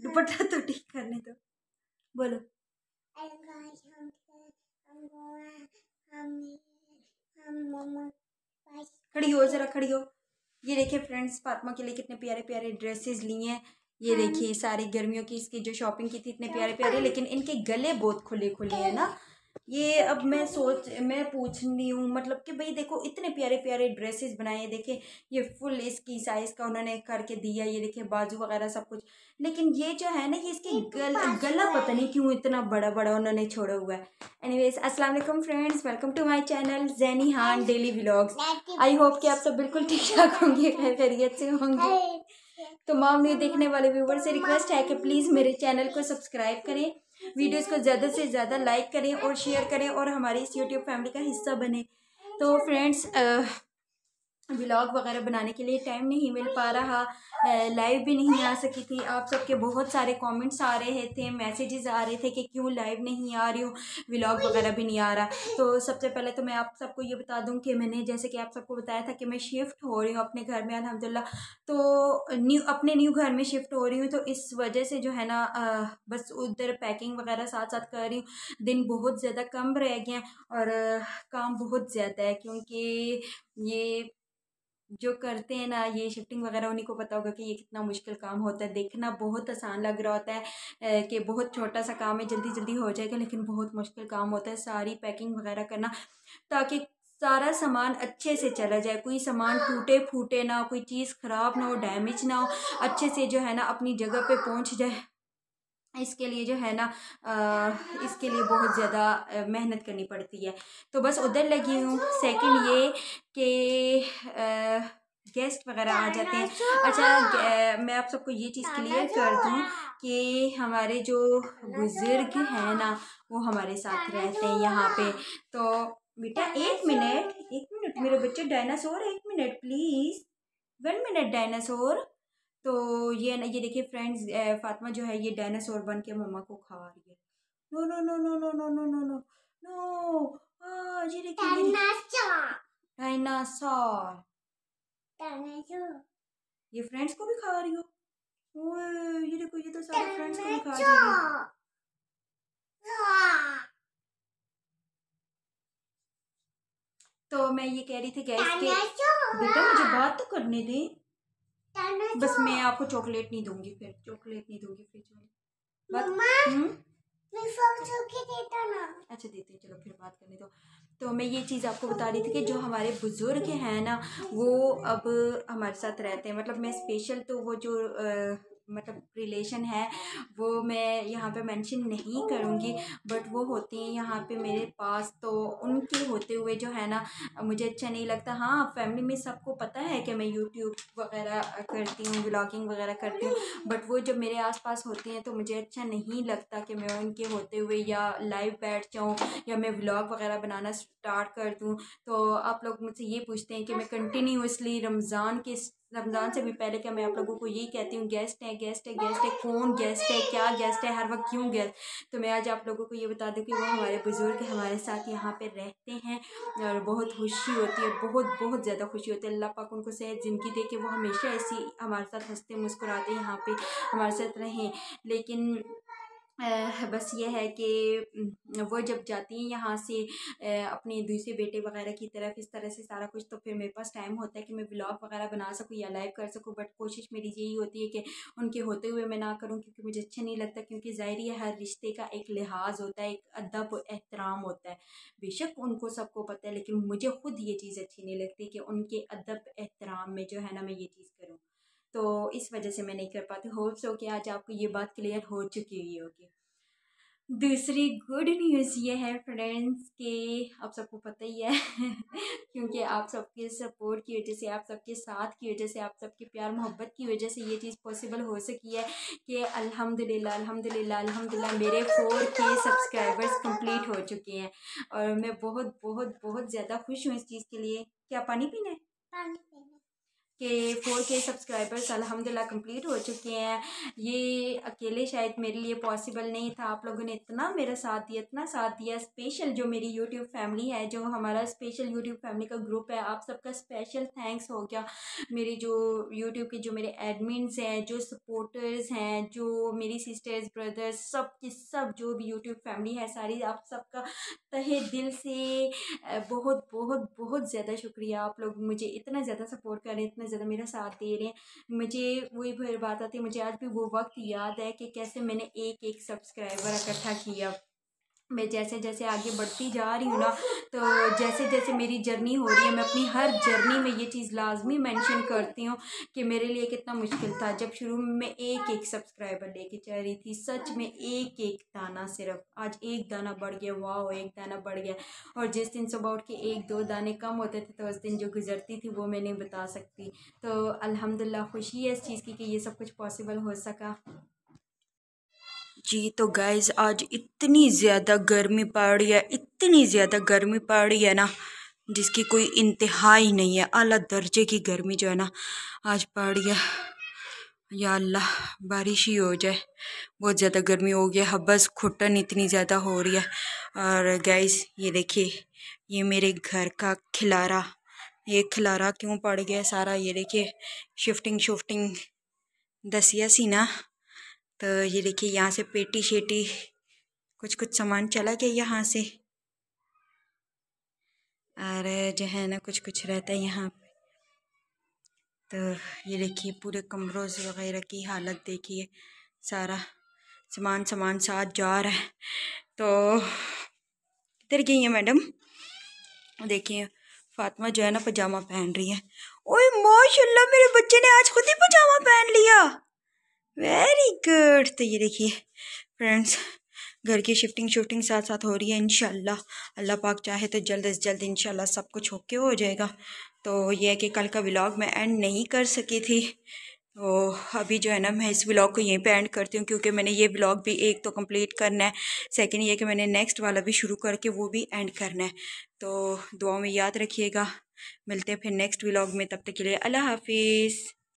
दुपट्टा तो ठीक करने दो। बोलो। मम्मा पास खड़ी हो जरा खड़ी हो। ये देखिए फ्रेंड्स फातिमा के लिए कितने प्यारे प्यारे ड्रेसेस लिए हैं। ये देखिए सारी गर्मियों की इसकी जो शॉपिंग की थी इतने प्यारे प्यारे लेकिन इनके गले बहुत खुले खुले हैं ना। ये अब मैं सोच मैं पूछ रही हूँ मतलब कि भाई देखो इतने प्यारे प्यारे ड्रेसेस बनाए हैं देखे ये फुल इसकी साइज़ का उन्होंने करके दिया ये देखिए बाजू वगैरह सब कुछ। लेकिन ये जो है ना ये इसकी गल गला पता नहीं क्यों इतना बड़ा बड़ा उन्होंने छोड़ा हुआ है। एनीवेज अस्सलाम वालेकुम friends welcome to my channel जैनी हान डेली व्लॉग्स आई होप कि आप सब बिल्कुल ठीक ठाक होंगे खैर खैरियत से होंगे। तमाम न्यू देखने वाले व्यूवर से रिक्वेस्ट है कि प्लीज़ मेरे चैनल को सब्सक्राइब करें। वीडियोस को ज़्यादा से ज़्यादा लाइक करें और शेयर करें और हमारी इस यूट्यूब फैमिली का हिस्सा बने। तो फ्रेंड्स व्लॉग वगैरह बनाने के लिए टाइम नहीं मिल पा रहा लाइव भी नहीं आ सकी थी। आप सबके बहुत सारे कमेंट्स आ रहे थे मैसेजेस आ रहे थे कि क्यों लाइव नहीं आ रही हूँ व्लॉग वगैरह भी नहीं आ रहा। तो सबसे पहले तो मैं आप सबको ये बता दूँ कि मैंने जैसे कि आप सबको बताया था कि मैं शिफ्ट हो रही हूँ अपने घर में, अलहमदिल्ला। तो न्यू अपने न्यू घर में शिफ्ट हो रही हूँ तो इस वजह से जो है ना बस उधर पैकिंग वगैरह साथ साथ कर रही हूँ। दिन बहुत ज़्यादा कम रह गए हैं और काम बहुत ज़्यादा है, क्योंकि ये जो करते हैं ना, ये शिफ्टिंग वगैरह, उन्हीं को पता होगा कि ये कितना मुश्किल काम होता है। देखना बहुत आसान लग रहा होता है कि बहुत छोटा सा काम है जल्दी जल्दी हो जाएगा, लेकिन बहुत मुश्किल काम होता है। सारी पैकिंग वगैरह करना, ताकि सारा सामान अच्छे से चला जाए। कोई सामान टूटे फूटे ना कोई चीज़ ख़राब ना हो डैमेज ना हो, अच्छे से जो है ना, अपनी जगह पे पहुँच जाए। इसके लिए जो है ना आ, इसके लिए बहुत ज़्यादा मेहनत करनी पड़ती है। तो बस उधर लगी हूँ। सेकंड ये कि गेस्ट वगैरह आ जाते हैं। अच्छा मैं आप सबको ये चीज़ क्लियर कर दूँ कि हमारे जो बुज़ुर्ग हैं ना वो हमारे साथ रहते हैं यहाँ पे। तो बेटा एक मिनट एक मिनट मेरे बच्चे डायनासोर एक minute please one minute dinosaur तो ये ना ये देखिए फ्रेंड्स फातिमा जो है ये डायनासोर बन के मम्मा को खा रही है। No no no no no no no no no no ये देखिए डायनासोर ये फ्रेंड्स को भी खा रही हो? ओए ये देखो ये तो सारे फ्रेंड्स को भी खा रही है तो मैं ये कह रही थी गैस के बेटा मुझे बात तो करने दे। बस मैं आपको चॉकलेट नहीं दूँगी फिर चॉकलेट नहीं दूँगी फ्रिज में ना। अच्छा देते हैं चलो फिर बात करने दो। तो मैं ये चीज़ आपको बता रही थी कि जो हमारे बुज़ुर्ग हैं ना वो अब हमारे साथ रहते हैं। मतलब मैं स्पेशल तो वो जो मतलब रिलेशन है, वो मैं यहाँ पे मेंशन नहीं करूँगी बट वो होती हैं यहाँ पे मेरे पास तो उनके होते हुए जो है ना, मुझे अच्छा नहीं लगता। हाँ फैमिली में सबको पता है कि मैं यूट्यूब वगैरह करती हूँ ब्लॉगिंग वगैरह करती हूँ बट वो जब मेरे आसपास होती हैं तो मुझे अच्छा नहीं लगता कि मैं उनके होते हुए या लाइव बैठ जाऊँ, या मैं व्लॉग वगैरह बनाना स्टार्ट कर दूँ। तो आप लोग मुझसे ये पूछते हैं कि मैं कंटिन्यूसली रमज़ान के रमज़ान से भी पहले क्या मैं आप लोगों को यही कहती हूँ गेस्ट है गेस्ट है गेस्ट है, कौन गेस्ट है, क्या गेस्ट है, हर वक्त क्यों गेस्ट तो मैं आज आप लोगों को ये बता दूँ कि वो हमारे बुज़ुर्ग हमारे साथ यहाँ पे रहते हैं और बहुत खुशी होती है बहुत बहुत ज़्यादा खुशी होती है। अल्लाह पाक उनको सेहत ज़िंदगी दे के वो हमेशा ऐसी हमारे साथ हँसते मुस्कुराते यहाँ पे हमारे साथ रहें। लेकिन बस ये है कि वो जब जाती हैं यहाँ से अपने दूसरे बेटे वगैरह की तरफ़, इस तरह से सारा कुछ तो फिर मेरे पास टाइम होता है कि मैं ब्लॉग वगैरह बना सकूँ या लाइव कर सकूँ बट कोशिश मेरी यही होती है कि उनके होते हुए मैं ना करूँ, क्योंकि मुझे अच्छा नहीं लगता, क्योंकि ज़ाहिर हर रिश्ते का एक लिहाज होता है, एक अदब एहतराम होता है। बेशक उनको सबको पता है, लेकिन मुझे खुद ये चीज़ अच्छी नहीं लगती कि उनके अदब, एहतराम में जो है ना मैं ये चीज़ करूँ। तो इस वजह से मैं नहीं कर पाती। होप सो कि आज आपको ये बात क्लियर हो चुकी हुई होगी। दूसरी गुड न्यूज़ ये है फ्रेंड्स के, आप सबको पता ही है, क्योंकि आप सबके सपोर्ट की वजह से, आप सबके साथ की वजह से, आप सबके प्यार मोहब्बत की वजह से ये चीज़ पॉसिबल हो सकी है कि अल्हम्दुलिल्लाह अल्हम्दुलिल्लाह अल्हम्दुलिल्लाह मेरे फोर के सब्सक्राइबर्स कंप्लीट हो चुके हैं। और मैं बहुत बहुत बहुत ज़्यादा खुश हूँ इस चीज़ के लिए। क्या पानी पीना है? के फोर के सब्सक्राइबर्स अल्हम्दुलिल्लाह कंप्लीट हो चुके हैं। ये अकेले शायद मेरे लिए पॉसिबल नहीं था। आप लोगों ने इतना मेरा साथ दिया, इतना साथ दिया। स्पेशल जो मेरी यूट्यूब फैमिली है, जो हमारा स्पेशल यूट्यूब फैमिली का ग्रुप है, आप सबका स्पेशल थैंक्स हो गया। मेरी जो यूट्यूब के जो मेरे एडमिनस हैं, जो सपोर्टर्स हैं, जो मेरी सिस्टर्स ब्रदर्स सब की सब जो भी यूट्यूब फैमिली है, सारी आप सबका तहे दिल से बहुत बहुत बहुत ज़्यादा शुक्रिया। आप लोग मुझे इतना ज़्यादा सपोर्ट करें इतना ज़्यादा मेरा साथ दे रहे हैं। मुझे वही फिर बात आती है, मुझे आज भी वो वक्त याद है कि कैसे मैंने एक एक सब्सक्राइबर इकट्ठा किया। मैं जैसे जैसे आगे बढ़ती जा रही हूँ ना तो जैसे जैसे मेरी जर्नी हो रही है, मैं अपनी हर जर्नी में ये चीज़ लाजमी मेंशन करती हूँ कि मेरे लिए कितना मुश्किल था। जब शुरू में मैं एक एक सब्सक्राइबर लेके चल रही थी, सच में एक एक दाना सिर्फ़। आज एक दाना बढ़ गया वाह एक दाना बढ़ गया। और जिस दिन सुबह उठ के एक दो दाने कम होते थे तो उस दिन जो गुजरती थी, वो मैं नहीं बता सकती। तो अल्हम्दुलिल्लाह, खुशी है इस चीज़ की कि ये सब कुछ पॉसिबल हो सका। जी तो गाइस आज इतनी ज़्यादा गर्मी पड़ रही है, इतनी ज़्यादा गर्मी पड़ रही है ना, जिसकी कोई इंतहा ही नहीं है अला दर्जे की गर्मी जो है ना, आज पड़ रही है। या अल्लाह, बारिश ही हो जाए, बहुत ज़्यादा गर्मी हो गया हबस घुटन इतनी ज़्यादा हो रही है। और गैस ये देखिए, ये मेरे घर का खिलारा, ये खिलारा क्यों पड़ गया सारा, ये देखिए शिफ्टिंग शिफ्टिंग दसिया सी ना तो ये देखिए यहाँ से पेटी शेटी कुछ कुछ सामान चला गया यहाँ से। और जो है ना कुछ कुछ रहता है यहाँ पे। तो ये देखिए पूरे कमरों वगैरह की हालत देखिए, सारा सामान सामान साथ जा रहा है। तो किधर गई है मैडम। देखिए फातिमा जो है ना पजामा पहन रही है। ओए माशाल्लाह मेरे बच्चे ने आज खुद ही पजामा पहन लिया। वेरी गुड तो ये देखिए फ्रेंड्स घर की शिफ्टिंग शिफ्टिंग साथ साथ हो रही है इनशाला अल्लाह पाक चाहे तो जल्द अज जल्द इनशाला सब कुछ होके हो जाएगा। तो ये है कि कल का व्लॉग मैं एंड नहीं कर सकी थी। तो अभी जो है ना, मैं इस व्लॉग को यहीं पे एंड करती हूँ, क्योंकि मैंने ये व्लॉग भी एक तो कंप्लीट करना है। सेकंड ये कि मैंने नेक्स्ट वाला भी शुरू करके वो भी एंड करना है। तो दुआ में याद रखिएगा। मिलते हैं फिर नेक्स्ट व्लॉग में, तब तक के लिए अल्लाह हाफिज़।